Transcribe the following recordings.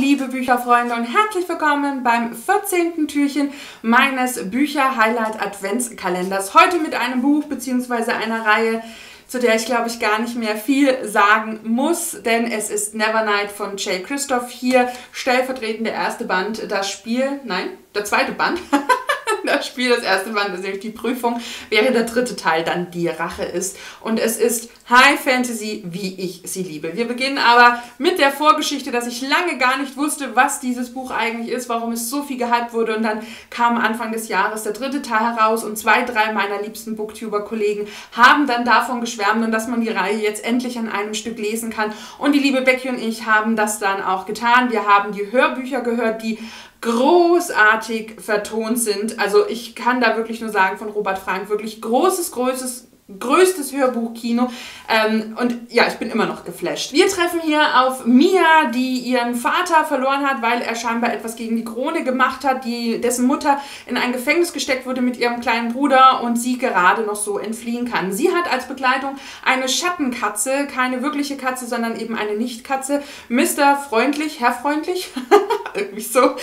liebe Bücherfreunde und herzlich willkommen beim 14. Türchen meines Bücher-Highlight-Adventskalenders. Heute mit einem Buch bzw. einer Reihe, zu der ich glaube ich gar nicht mehr viel sagen muss, denn es ist Nevernight von Jay Christoph. Hier stellvertretend der erste Band, das Spiel, nein, der zweite Band. das Spiel, das erste Band ist nämlich die Prüfung, während der dritte Teil dann die Rache ist. Und es ist High Fantasy, wie ich sie liebe. Wir beginnen aber mit der Vorgeschichte, dass ich lange gar nicht wusste, was dieses Buch eigentlich ist, warum es so viel gehypt wurde. Und dann kam Anfang des Jahres der dritte Teil heraus und zwei, drei meiner liebsten Booktuber-Kollegen haben dann davon geschwärmt und dass man die Reihe jetzt endlich an einem Stück lesen kann. Und die liebe Becky und ich haben das dann auch getan. Wir haben die Hörbücher gehört, die großartig vertont sind. Also ich kann da wirklich nur sagen von Robert Frank, wirklich großes, großes, größtes Hörbuchkino. Ähm, und ja, ich bin immer noch geflasht. Wir treffen hier auf Mia, die ihren Vater verloren hat, weil er scheinbar etwas gegen die Krone gemacht hat, die, dessen Mutter in ein Gefängnis gesteckt wurde mit ihrem kleinen Bruder und sie gerade noch so entfliehen kann. Sie hat als Begleitung eine Schattenkatze, keine wirkliche Katze, sondern eben eine Nichtkatze. Mr. Freundlich, Herr Freundlich, irgendwie so.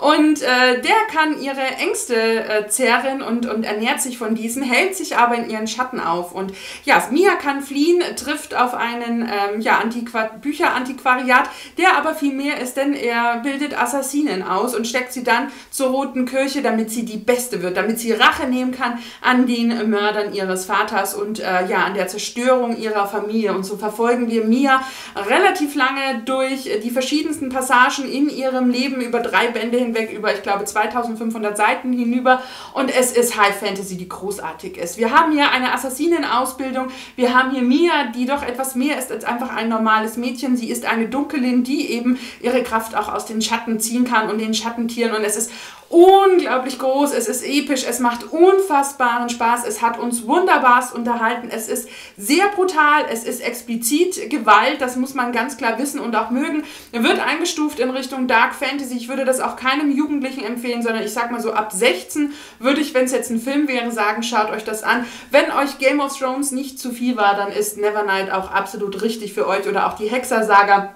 Und äh, der kann ihre Ängste äh, zehren und, und ernährt sich von diesen, hält sich aber in ihren Schatten auf. Und ja, Mia kann fliehen, trifft auf einen ähm, ja, Antiqua Bücherantiquariat, der aber viel mehr ist, denn er bildet Assassinen aus und steckt sie dann zur Roten Kirche, damit sie die Beste wird, damit sie Rache nehmen kann an den Mördern ihres Vaters und äh, ja, an der Zerstörung ihrer Familie. Und so verfolgen wir Mia relativ lange durch die verschiedensten Passagen in ihrem Leben über drei Bände hinweg, über ich glaube 2500 Seiten hinüber. Und es ist High Fantasy, die großartig ist. Wir haben hier eine Assassinenausbildung. Wir haben hier Mia, die doch etwas mehr ist als einfach ein normales Mädchen. Sie ist eine Dunkelin, die eben ihre Kraft auch aus den Schatten ziehen kann und den Schattentieren. Und es ist unglaublich groß, es ist episch, es macht unfassbaren Spaß, es hat uns wunderbarst unterhalten, es ist sehr brutal, es ist explizit Gewalt, das muss man ganz klar wissen und auch mögen. Wird eingestuft in Richtung Dark Fantasy, ich würde das auch keinem Jugendlichen empfehlen, sondern ich sag mal so ab 16 würde ich, wenn es jetzt ein Film wäre, sagen, schaut euch das an. Wenn euch Game of Thrones nicht zu viel war, dann ist Nevernight auch absolut richtig für euch oder auch die Hexer-Saga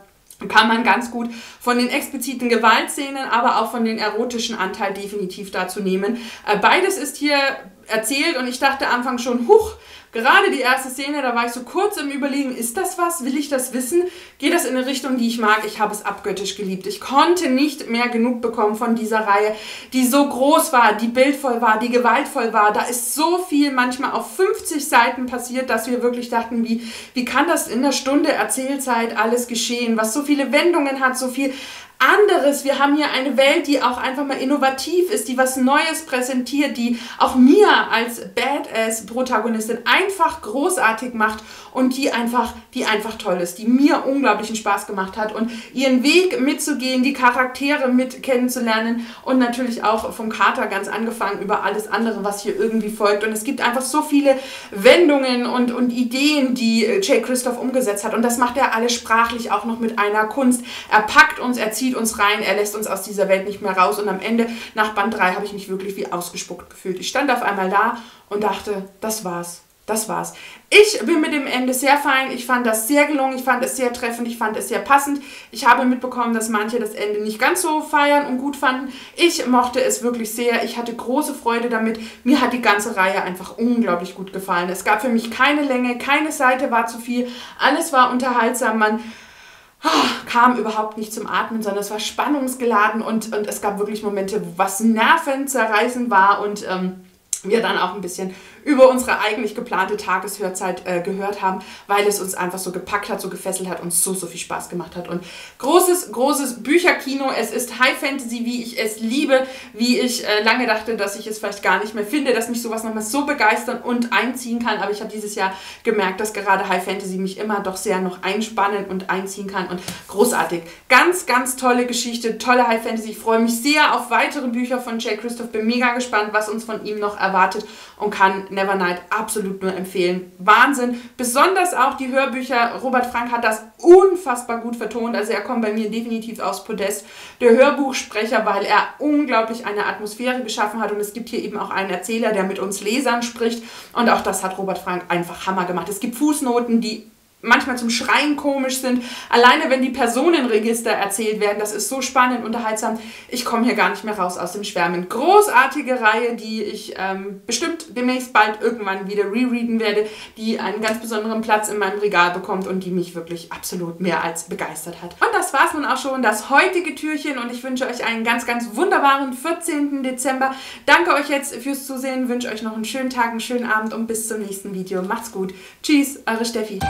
kann man ganz gut von den expliziten Gewaltszenen, aber auch von den erotischen Anteil definitiv dazu nehmen. Äh, beides ist hier erzählt und ich dachte am Anfang schon, huch, Gerade die erste Szene, da war ich so kurz im Überlegen, ist das was? Will ich das wissen? Geht das in eine Richtung, die ich mag? Ich habe es abgöttisch geliebt. Ich konnte nicht mehr genug bekommen von dieser Reihe, die so groß war, die bildvoll war, die gewaltvoll war. Da ist so viel manchmal auf 50 Seiten passiert, dass wir wirklich dachten, wie, wie kann das in einer Stunde Erzählzeit alles geschehen? Was so viele Wendungen hat, so viel anderes. Wir haben hier eine Welt, die auch einfach mal innovativ ist, die was Neues präsentiert, die auch mir als Badass-Protagonistin einfach großartig macht und die einfach, die einfach toll ist, die mir unglaublichen Spaß gemacht hat und ihren Weg mitzugehen, die Charaktere mit kennenzulernen und natürlich auch vom Kater ganz angefangen über alles andere, was hier irgendwie folgt. Und es gibt einfach so viele Wendungen und, und Ideen, die Jay Christoph umgesetzt hat und das macht er alles sprachlich auch noch mit einer Kunst. Er packt uns, er zieht uns rein, er lässt uns aus dieser Welt nicht mehr raus und am Ende, nach Band 3, habe ich mich wirklich wie ausgespuckt gefühlt. Ich stand auf einmal da und dachte, das war's. Das war's. Ich bin mit dem Ende sehr fein. Ich fand das sehr gelungen. Ich fand es sehr treffend. Ich fand es sehr passend. Ich habe mitbekommen, dass manche das Ende nicht ganz so feiern und gut fanden. Ich mochte es wirklich sehr. Ich hatte große Freude damit. Mir hat die ganze Reihe einfach unglaublich gut gefallen. Es gab für mich keine Länge, keine Seite war zu viel. Alles war unterhaltsam. Man kam überhaupt nicht zum Atmen, sondern es war spannungsgeladen und, und es gab wirklich Momente, was nervenzerreißend war und ähm, wir dann auch ein bisschen über unsere eigentlich geplante Tageshörzeit äh, gehört haben, weil es uns einfach so gepackt hat, so gefesselt hat und so, so viel Spaß gemacht hat. Und großes, großes Bücherkino. Es ist High Fantasy, wie ich es liebe, wie ich äh, lange dachte, dass ich es vielleicht gar nicht mehr finde, dass mich sowas nochmal so begeistern und einziehen kann. Aber ich habe dieses Jahr gemerkt, dass gerade High Fantasy mich immer doch sehr noch einspannen und einziehen kann. Und großartig. Ganz, ganz tolle Geschichte, tolle High Fantasy. Ich freue mich sehr auf weitere Bücher von Jay Christoph. Bin mega gespannt, was uns von ihm noch erwartet und kann Nevernight absolut nur empfehlen. Wahnsinn. Besonders auch die Hörbücher. Robert Frank hat das unfassbar gut vertont. Also er kommt bei mir definitiv aufs Podest. Der Hörbuchsprecher, weil er unglaublich eine Atmosphäre geschaffen hat. Und es gibt hier eben auch einen Erzähler, der mit uns Lesern spricht. Und auch das hat Robert Frank einfach Hammer gemacht. Es gibt Fußnoten, die manchmal zum Schreien komisch sind. Alleine wenn die Personenregister erzählt werden, das ist so spannend, unterhaltsam. Ich komme hier gar nicht mehr raus aus dem Schwärmen. Großartige Reihe, die ich ähm, bestimmt demnächst bald irgendwann wieder rereaden werde, die einen ganz besonderen Platz in meinem Regal bekommt und die mich wirklich absolut mehr als begeistert hat. Und das war's nun auch schon, das heutige Türchen und ich wünsche euch einen ganz, ganz wunderbaren 14. Dezember. Danke euch jetzt fürs Zusehen, wünsche euch noch einen schönen Tag, einen schönen Abend und bis zum nächsten Video. Macht's gut. Tschüss, eure Steffi.